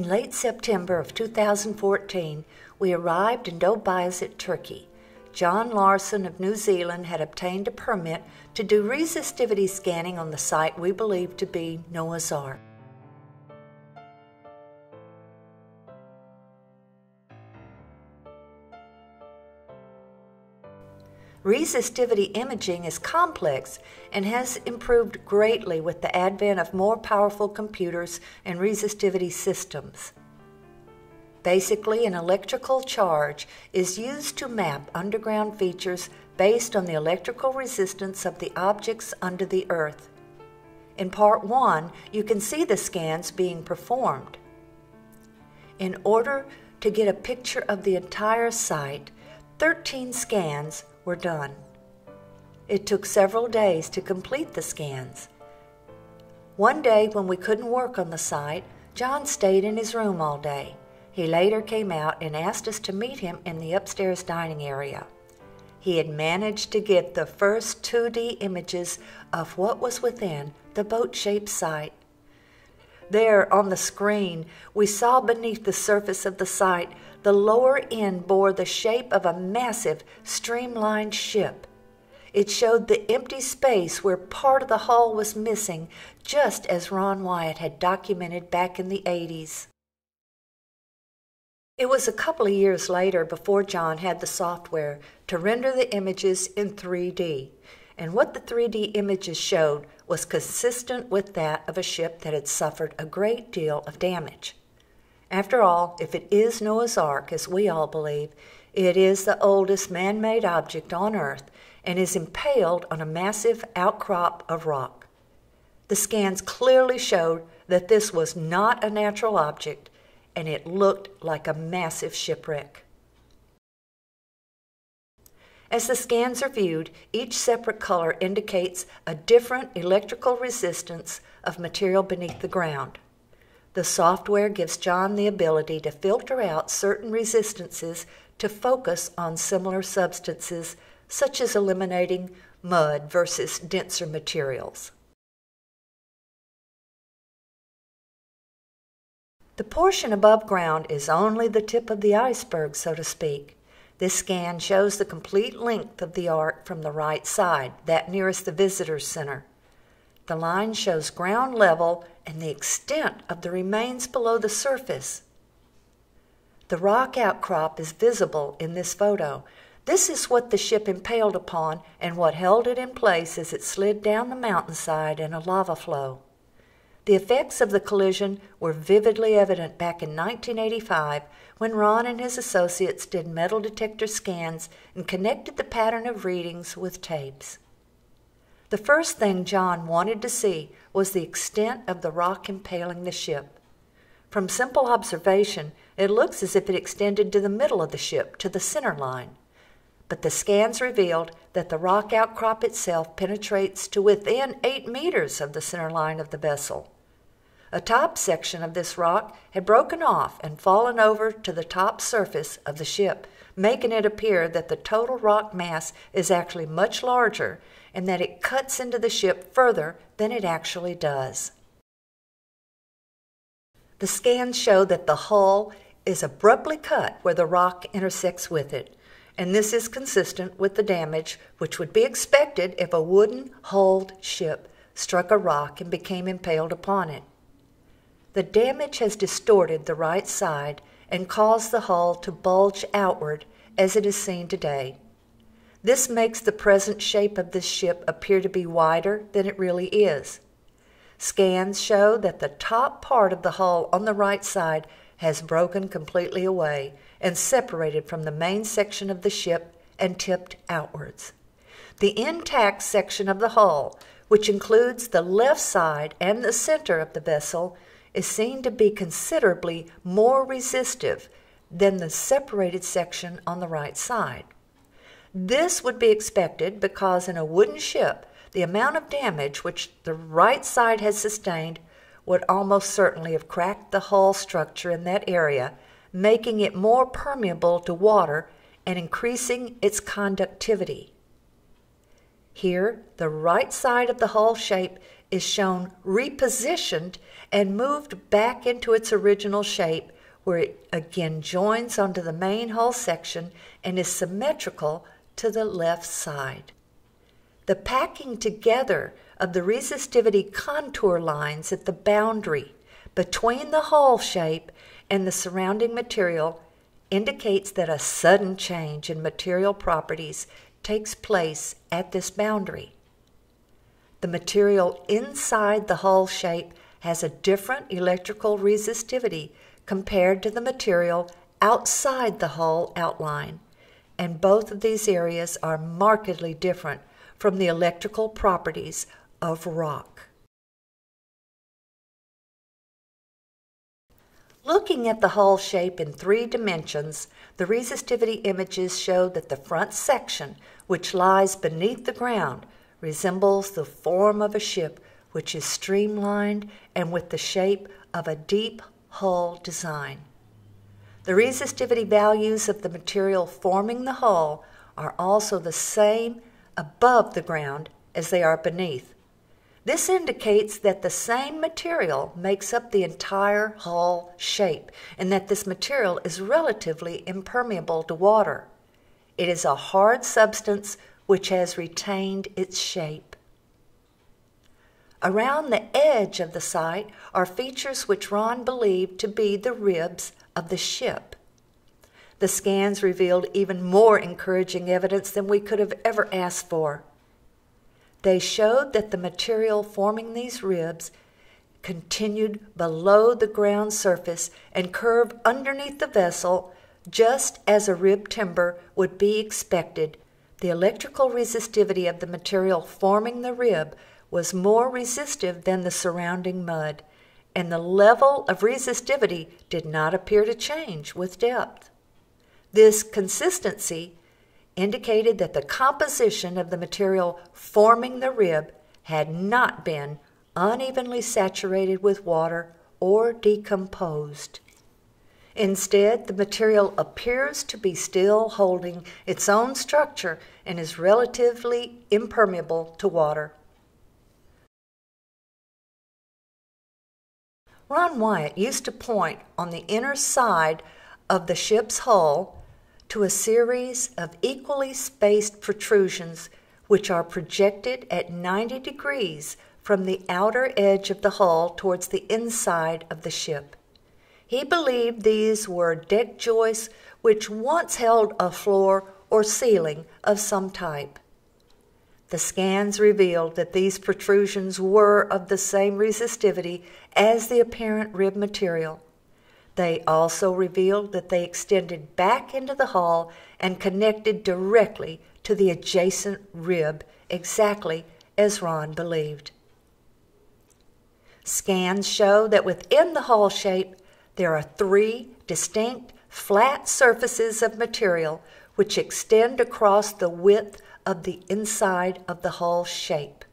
In late September of 2014, we arrived in Dogubeyazit, Turkey. John Larsen of New Zealand had obtained a permit to do resistivity scanning on the site we believe to be Noah's Ark. Resistivity imaging is complex and has improved greatly with the advent of more powerful computers and resistivity systems. Basically, an electrical charge is used to map underground features based on the electrical resistance of the objects under the earth. In part 1, you can see the scans being performed. In order to get a picture of the entire site, 13 scans were done. It took several days to complete the scans. One day, when we couldn't work on the site, John stayed in his room all day. He later came out and asked us to meet him in the upstairs dining area. He had managed to get the first 2D images of what was within the boat shaped site. There on the screen, we saw beneath the surface of the site the lower end bore the shape of a massive, streamlined ship. It showed the empty space where part of the hull was missing, just as Ron Wyatt had documented back in the 80s. It was a couple of years later before John had the software to render the images in 3D, and what the 3D images showed was consistent with that of a ship that had suffered a great deal of damage. After all, if it is Noah's Ark, as we all believe, it is the oldest man made object on earth and is impaled on a massive outcrop of rock. The scans clearly showed that this was not a natural object and it looked like a massive shipwreck. As the scans are viewed, each separate color indicates a different electrical resistance of material beneath the ground. The software gives John the ability to filter out certain resistances to focus on similar substances, such as eliminating mud versus denser materials. The portion above ground is only the tip of the iceberg, so to speak. This scan shows the complete length of the ark from the right side, that nearest the visitor's center. The line shows ground level and the extent of the remains below the surface. The rock outcrop is visible in this photo. This is what the ship impaled upon and what held it in place as it slid down the mountainside in a lava flow. The effects of the collision were vividly evident back in 1985 when Ron and his associates did metal detector scans and connected the pattern of readings with tapes. The first thing John wanted to see was the extent of the rock impaling the ship. From simple observation, it looks as if it extended to the middle of the ship, to the center line. But the scans revealed that the rock outcrop itself penetrates to within eight meters of the center line of the vessel. A top section of this rock had broken off and fallen over to the top surface of the ship, making it appear that the total rock mass is actually much larger and that it cuts into the ship further than it actually does. The scans show that the hull is abruptly cut where the rock intersects with it, and this is consistent with the damage which would be expected if a wooden hulled ship struck a rock and became impaled upon it. The damage has distorted the right side and caused the hull to bulge outward as it is seen today. This makes the present shape of this ship appear to be wider than it really is. Scans show that the top part of the hull on the right side has broken completely away and separated from the main section of the ship and tipped outwards. The intact section of the hull, which includes the left side and the center of the vessel, is seen to be considerably more resistive than the separated section on the right side. This would be expected because in a wooden ship, the amount of damage which the right side has sustained would almost certainly have cracked the hull structure in that area, making it more permeable to water and increasing its conductivity. Here, the right side of the hull shape is shown repositioned and moved back into its original shape, where it again joins onto the main hull section and is symmetrical to the left side. The packing together of the resistivity contour lines at the boundary between the hull shape and the surrounding material indicates that a sudden change in material properties takes place at this boundary. The material inside the hull shape has a different electrical resistivity compared to the material outside the hull outline, and both of these areas are markedly different from the electrical properties of rock. Looking at the hull shape in three dimensions, the resistivity images show that the front section, which lies beneath the ground, resembles the form of a ship which is streamlined and with the shape of a deep hull design. The resistivity values of the material forming the hull are also the same above the ground as they are beneath. This indicates that the same material makes up the entire hull shape and that this material is relatively impermeable to water. It is a hard substance which has retained its shape. Around the edge of the site are features which Ron believed to be the ribs of the ship. The scans revealed even more encouraging evidence than we could have ever asked for. They showed that the material forming these ribs continued below the ground surface and curved underneath the vessel just as a rib timber would be expected. The electrical resistivity of the material forming the rib was more resistive than the surrounding mud, and the level of resistivity did not appear to change with depth. This consistency indicated that the composition of the material forming the rib had not been unevenly saturated with water or decomposed. Instead, the material appears to be still holding its own structure and is relatively impermeable to water. Ron Wyatt used to point on the inner side of the ship's hull to a series of equally spaced protrusions which are projected at 90 degrees from the outer edge of the hull towards the inside of the ship. He believed these were deck joists which once held a floor or ceiling of some type. The scans revealed that these protrusions were of the same resistivity as the apparent rib material. They also revealed that they extended back into the hull and connected directly to the adjacent rib, exactly as Ron believed. Scans show that within the hull shape there are three distinct flat surfaces of material which extend across the width of the inside of the hull shape.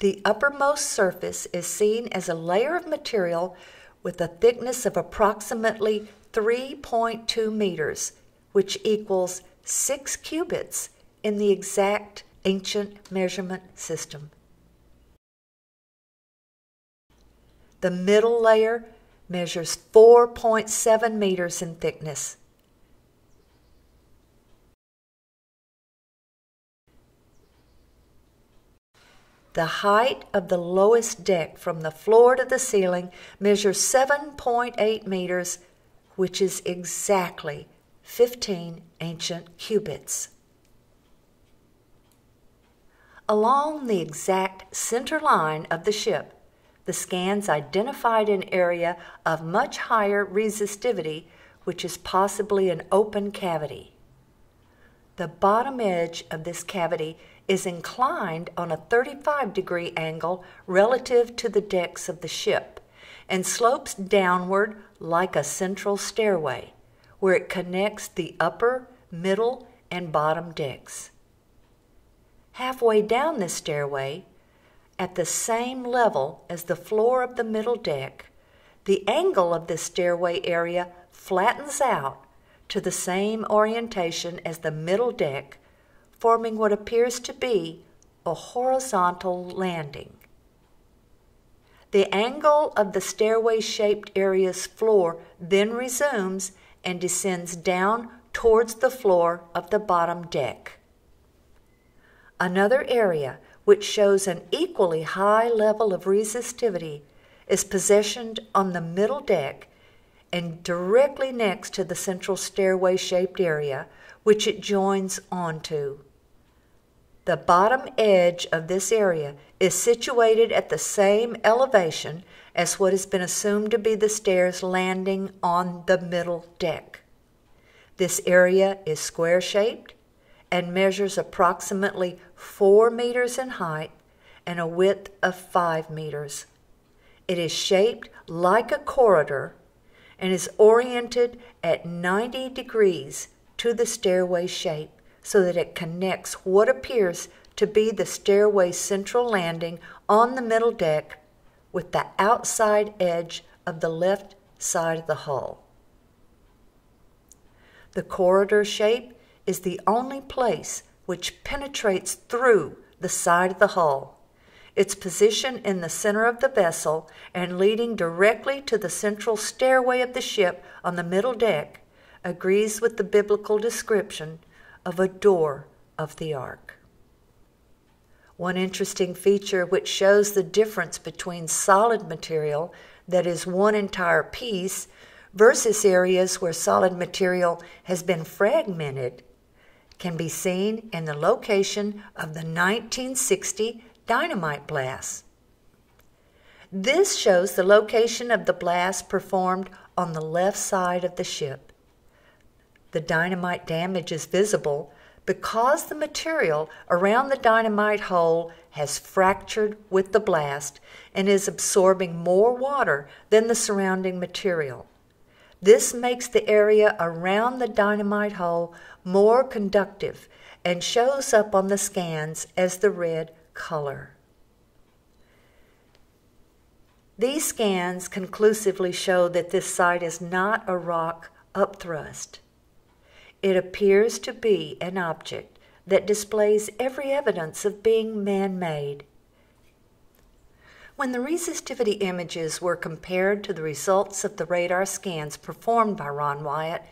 The uppermost surface is seen as a layer of material with a thickness of approximately 3.2 meters, which equals 6 cubits in the exact ancient measurement system. The middle layer measures 4.7 meters in thickness. The height of the lowest deck from the floor to the ceiling measures 7.8 meters, which is exactly 15 ancient cubits. Along the exact center line of the ship, the scans identified an area of much higher resistivity, which is possibly an open cavity. The bottom edge of this cavity is inclined on a 35 degree angle relative to the decks of the ship and slopes downward like a central stairway, where it connects the upper, middle, and bottom decks. Halfway down this stairway, at the same level as the floor of the middle deck, the angle of this stairway area flattens out to the same orientation as the middle deck forming what appears to be a horizontal landing. The angle of the stairway shaped area's floor then resumes and descends down towards the floor of the bottom deck. Another area which shows an equally high level of resistivity is positioned on the middle deck and directly next to the central stairway shaped area which it joins onto. The bottom edge of this area is situated at the same elevation as what has been assumed to be the stairs landing on the middle deck. This area is square shaped and measures approximately 4 meters in height and a width of 5 meters. It is shaped like a corridor and is oriented at 90 degrees to the stairway shape so that it connects what appears to be the stairway central landing on the middle deck with the outside edge of the left side of the hull. The corridor shape is the only place which penetrates through the side of the hull. Its position in the center of the vessel and leading directly to the central stairway of the ship on the middle deck agrees with the biblical description of a door of the ark. One interesting feature which shows the difference between solid material, that is, one entire piece, versus areas where solid material has been fragmented, can be seen in the location of the 1960 dynamite blast. This shows the location of the blast performed on the left side of the ship the dynamite damage is visible because the material around the dynamite hole has fractured with the blast and is absorbing more water than the surrounding material. This makes the area around the dynamite hole more conductive and shows up on the scans as the red color. These scans conclusively show that this site is not a rock upthrust. It appears to be an object that displays every evidence of being man made. When the resistivity images were compared to the results of the radar scans performed by Ron Wyatt,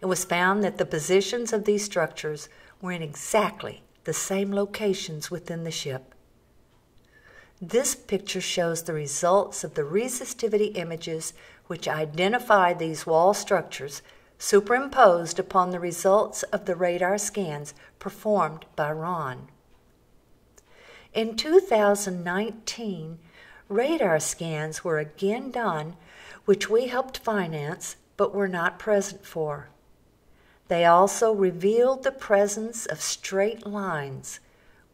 it was found that the positions of these structures were in exactly the same locations within the ship. This picture shows the results of the resistivity images which identify these wall structures superimposed upon the results of the radar scans performed by Ron. In 2019, radar scans were again done, which we helped finance but were not present for. They also revealed the presence of straight lines,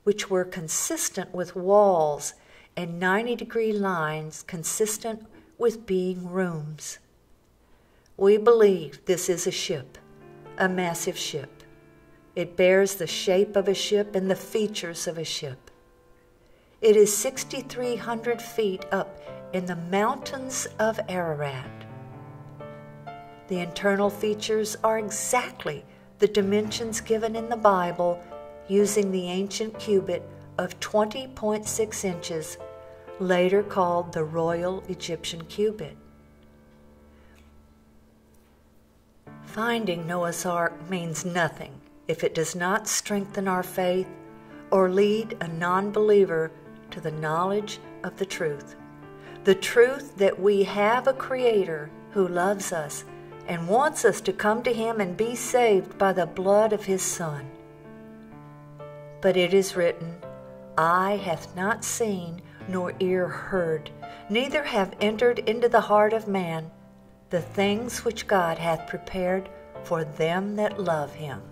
which were consistent with walls, and 90 degree lines consistent with being rooms. We believe this is a ship, a massive ship. It bears the shape of a ship and the features of a ship. It is 6,300 feet up in the mountains of Ararat. The internal features are exactly the dimensions given in the Bible using the ancient cubit of 20.6 inches, later called the Royal Egyptian cubit. Finding Noah's Ark means nothing if it does not strengthen our faith or lead a non believer to the knowledge of the truth. The truth that we have a Creator who loves us and wants us to come to Him and be saved by the blood of His Son. But it is written, Eye hath not seen, nor ear heard, neither have entered into the heart of man the things which God hath prepared for them that love him.